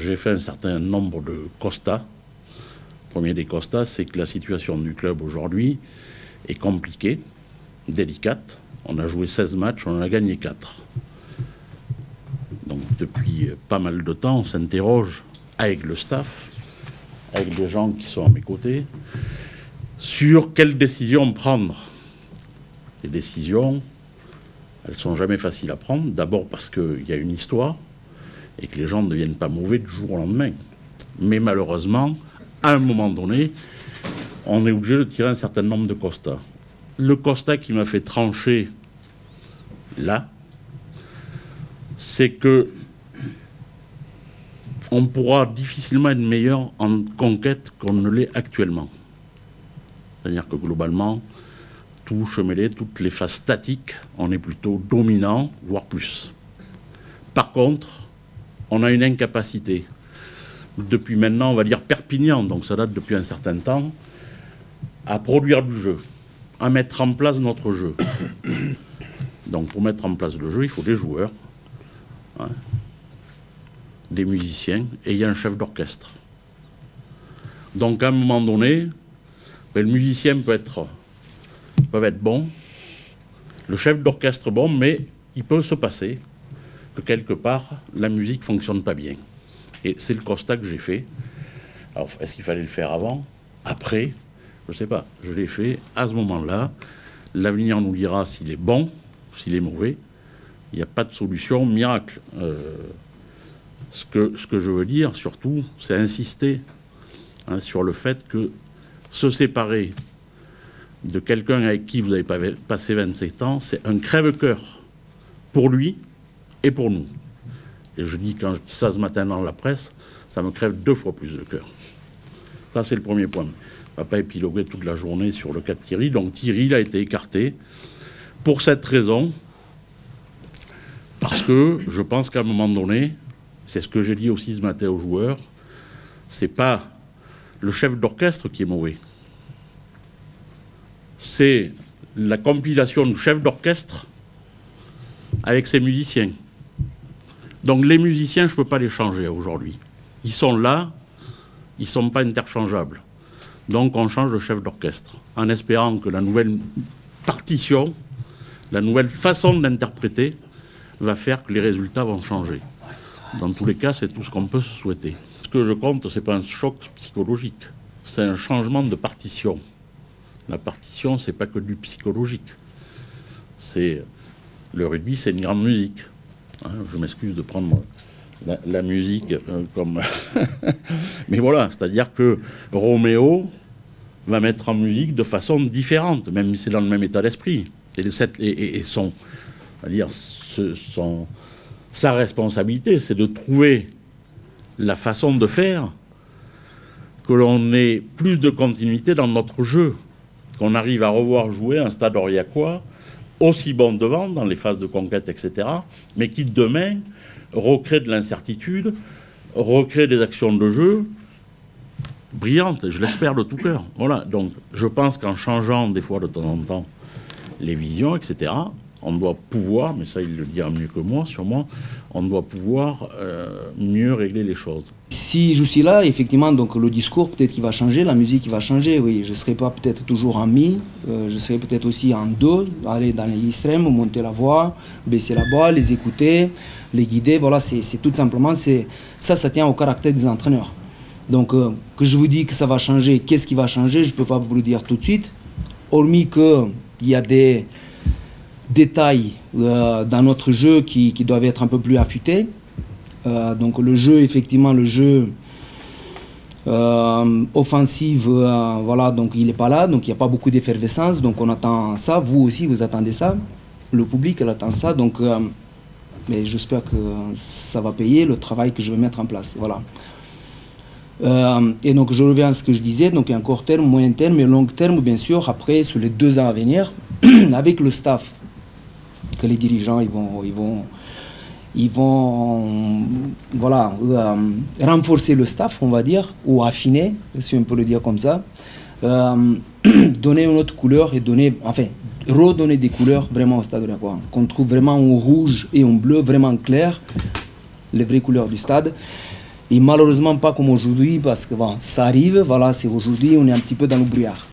J'ai fait un certain nombre de constats. Le premier des constats, c'est que la situation du club aujourd'hui est compliquée, délicate. On a joué 16 matchs, on en a gagné 4. Donc depuis pas mal de temps, on s'interroge avec le staff, avec les gens qui sont à mes côtés, sur quelles décisions prendre. Les décisions, elles sont jamais faciles à prendre. D'abord parce qu'il y a une histoire et que les gens ne deviennent pas mauvais du jour au lendemain. Mais malheureusement, à un moment donné, on est obligé de tirer un certain nombre de constats. Le constat qui m'a fait trancher là, c'est que on pourra difficilement être meilleur en conquête qu'on ne l'est actuellement. C'est-à-dire que globalement, tout chemelé, toutes les phases statiques, on est plutôt dominant, voire plus. Par contre, on a une incapacité, depuis maintenant, on va dire Perpignan, donc ça date depuis un certain temps, à produire du jeu, à mettre en place notre jeu. Donc pour mettre en place le jeu, il faut des joueurs, hein, des musiciens, et il y a un chef d'orchestre. Donc à un moment donné, ben, le musicien peut être, peut être bon, le chef d'orchestre bon, mais il peut se passer que quelque part, la musique fonctionne pas bien. Et c'est le constat que j'ai fait. Alors, est-ce qu'il fallait le faire avant? Après Je ne sais pas. Je l'ai fait à ce moment-là. L'avenir nous dira s'il est bon, s'il est mauvais. Il n'y a pas de solution miracle. Euh, ce, que, ce que je veux dire, surtout, c'est insister hein, sur le fait que se séparer de quelqu'un avec qui vous avez passé 27 ans, c'est un crève-cœur pour lui et pour nous. Et je dis, quand ça ce matin dans la presse, ça me crève deux fois plus de cœur. Ça, c'est le premier point. On va pas épiloguer toute la journée sur le cas de Thierry. Donc Thierry, il a été écarté pour cette raison, parce que je pense qu'à un moment donné, c'est ce que j'ai dit aussi ce matin aux joueurs, c'est pas le chef d'orchestre qui est mauvais. C'est la compilation du chef d'orchestre avec ses musiciens. Donc les musiciens, je ne peux pas les changer aujourd'hui. Ils sont là, ils ne sont pas interchangeables. Donc on change de chef d'orchestre, en espérant que la nouvelle partition, la nouvelle façon d'interpréter, va faire que les résultats vont changer. Dans tous les cas, c'est tout ce qu'on peut souhaiter. Ce que je compte, ce n'est pas un choc psychologique, c'est un changement de partition. La partition, c'est pas que du psychologique. C'est le rugby, c'est une grande musique. Hein, je m'excuse de prendre la, musique euh, comme. Mais voilà, c'est-à-dire que Roméo va mettre en musique de façon différente, même si c'est dans le même état d'esprit. Et, son, dire, son, sa responsabilité, c'est de trouver la façon de faire que l'on ait plus de continuité dans notre jeu, qu'on arrive à revoir jouer un stade oriacois aussi bon devant dans les phases de conquête, etc., mais qui demain recrée de l'incertitude, recrée des actions de jeu brillantes, je l'espère de tout cœur. Voilà, donc je pense qu'en changeant des fois de temps en temps les visions, etc., on doit pouvoir, mais ça il le dira mieux que moi sûrement, on doit pouvoir euh, mieux régler les choses. Si je suis là, effectivement, donc le discours peut-être qu'il va changer, la musique va changer, oui. Je ne serai pas peut-être toujours en mi, euh, je serai peut-être aussi en do, aller dans les extrêmes, monter la voix, baisser la voix, les écouter, les guider. Voilà, c'est tout simplement, ça, ça tient au caractère des entraîneurs. Donc, euh, que je vous dis que ça va changer, qu'est-ce qui va changer, je ne peux pas vous le dire tout de suite, hormis qu'il y a des détails euh, dans notre jeu qui, doivent être un peu plus affûtés. Euh, donc le jeu, effectivement, le jeu euh, offensif, voilà, donc il n'est pas là, donc il n'y a pas beaucoup d'effervescence, donc on attend ça, vous aussi vous attendez ça, le public attend ça, donc mais j'espère que ça va payer le travail que je vais mettre en place, voilà. et donc je reviens à ce que je disais, donc un court terme, moyen terme et long terme, bien sûr, après sur les deux ans à venir, avec le staff que les dirigeants ils vont, ils vont, ils vont voilà, euh, renforcer le staff, on va dire, ou affiner, si on peut le dire comme ça, euh, donner une autre couleur et donner, enfin, redonner des couleurs vraiment au stade de Qu'on trouve vraiment un rouge et un bleu vraiment clair, les vraies couleurs du stade. Et malheureusement pas comme aujourd'hui parce que bon, ça arrive, voilà, c'est aujourd'hui, on est un petit peu dans le brouillard.